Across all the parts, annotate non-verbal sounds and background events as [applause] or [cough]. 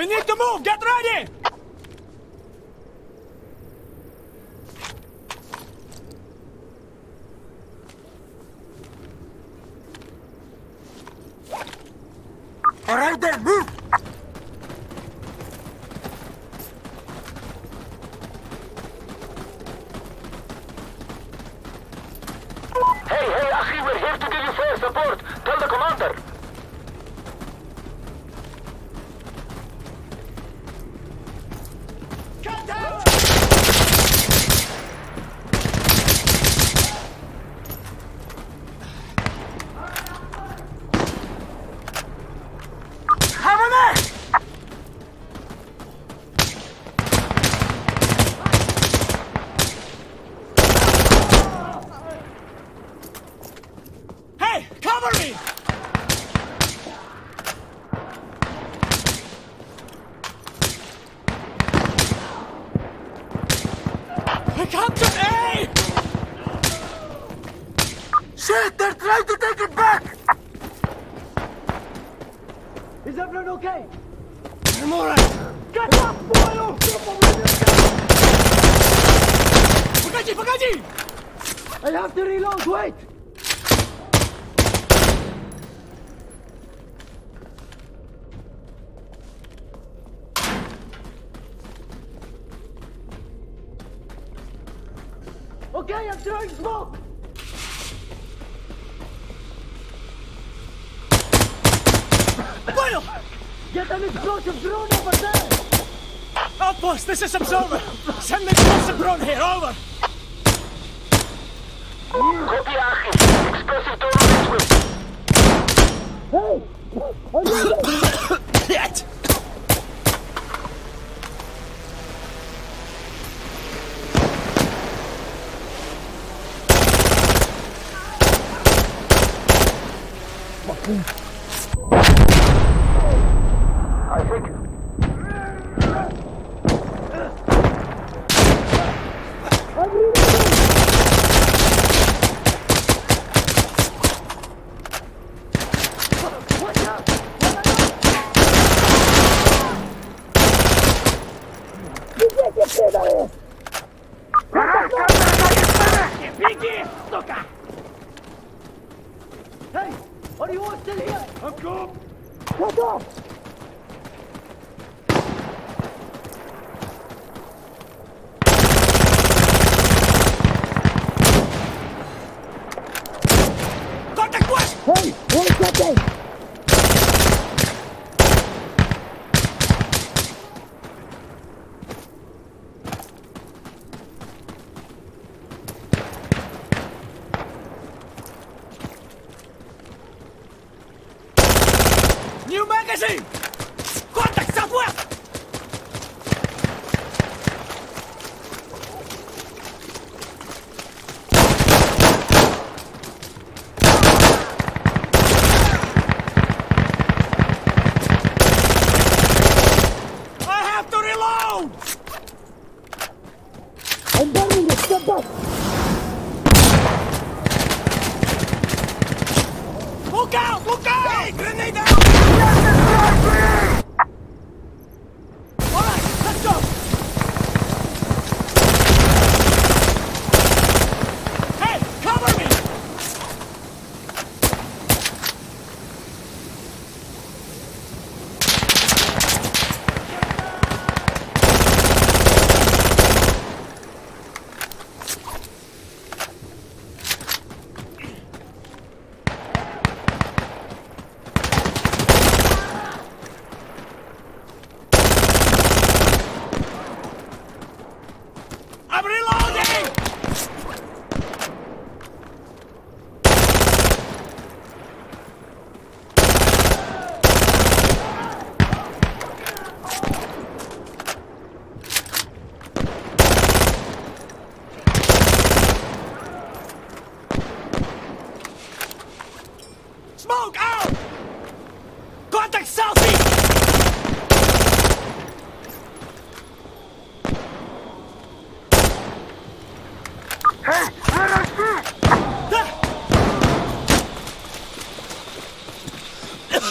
We need to move! Get ready! Alright then, move! Hey, hey, Akhi, we're here to give you fire support. Tell the commander. Cut down! Hammer there! Hey, cover me! I can't get A! Shit, they're trying to take it back! Is everyone okay? I'm alright. Get up, boyo! Погоди, погоди! I have to reload, wait! Okay, I'm throwing smoke! Ja tam explosive drone over there! Outpost, this is Observer! Send me explosive drone here, over! Copy, Explosive drone management. Hey! Shit! Fucking... Спасибо.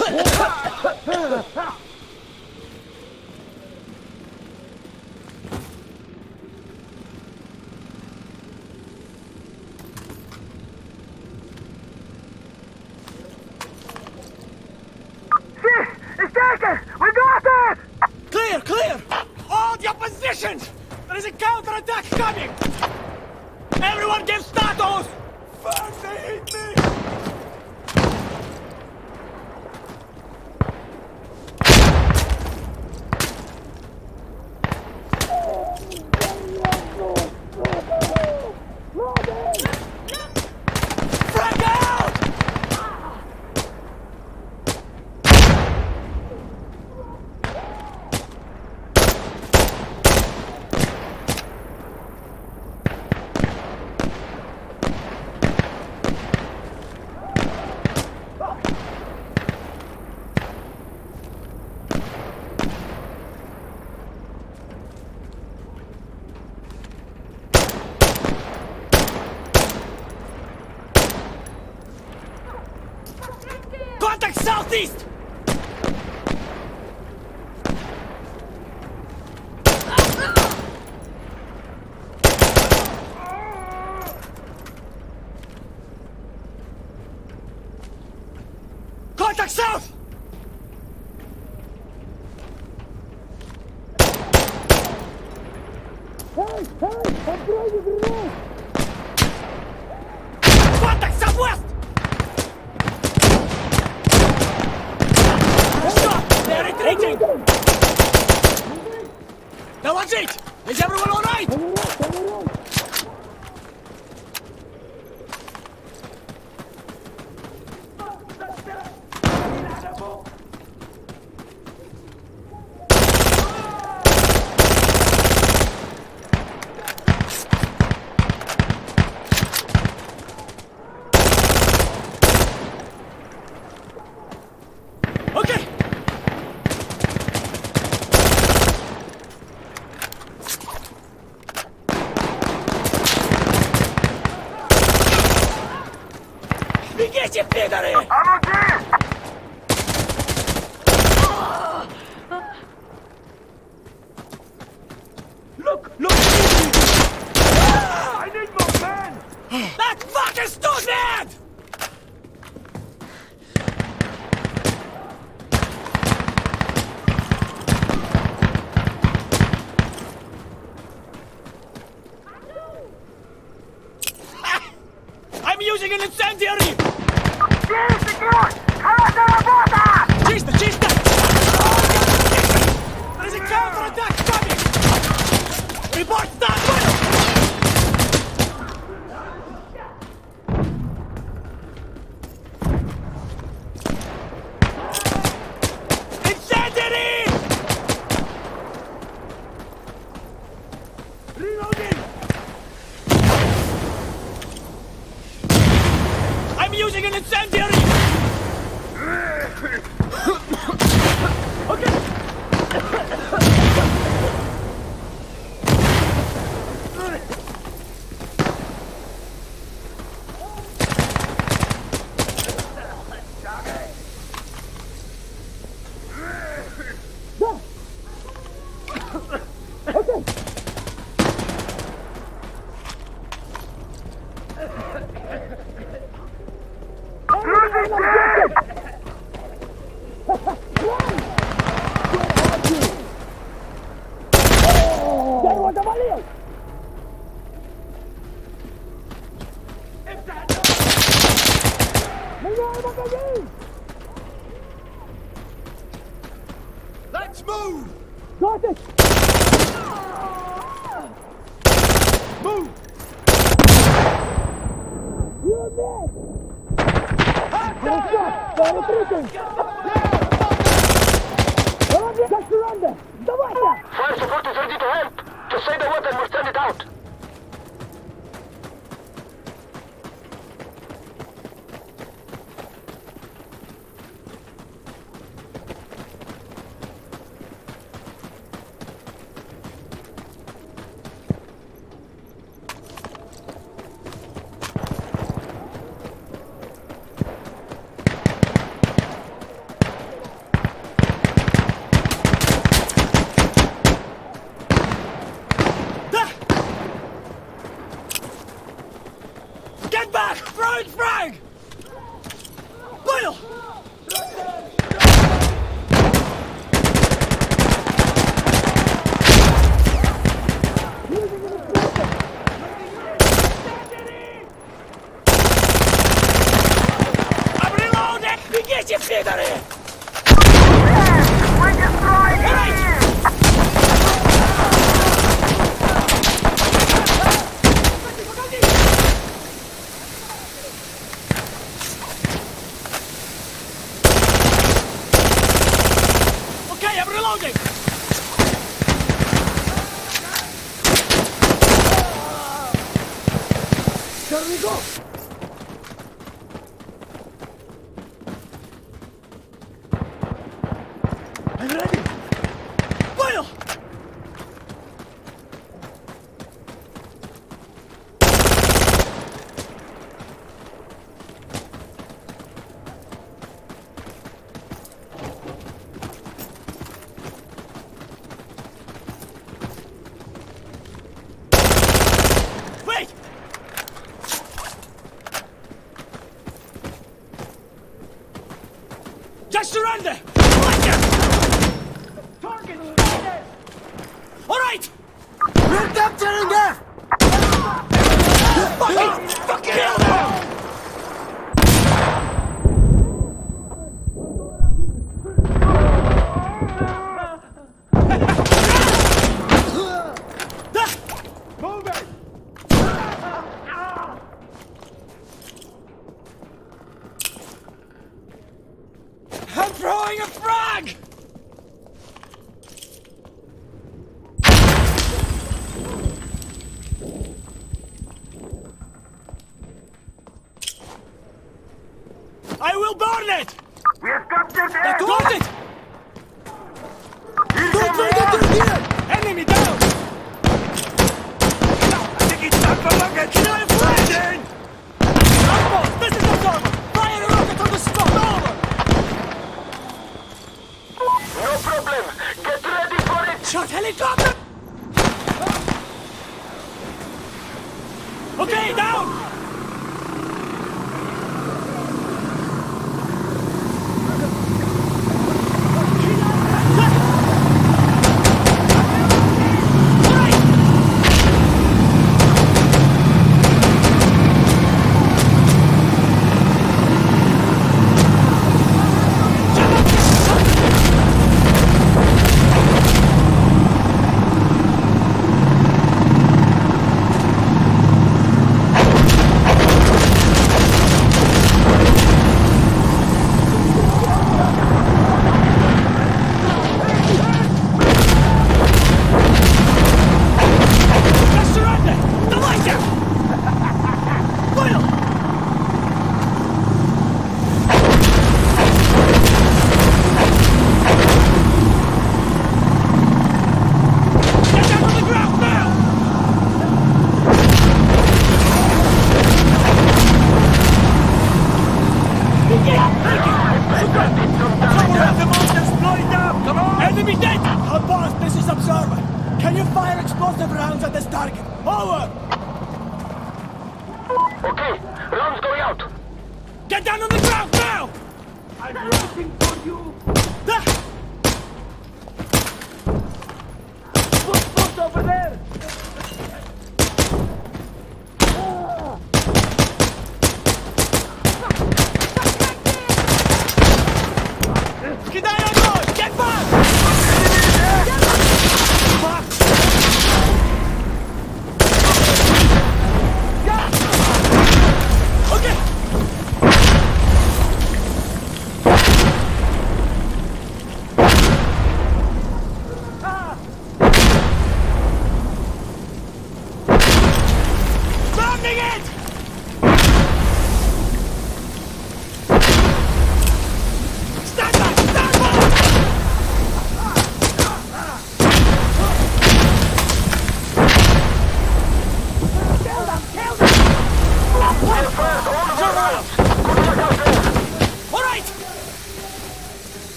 Oh! [laughs] Contact southeast! Contact south! Contact southwest! Agent! Now that's it! Is everyone alright? Men! That fucker's too move! Got it! Move! You're dead! Fire support is ready to help. Just say the word and we'll send it out. 軽に行 fucking... I'm throwing a frog! helicopter! What's over there?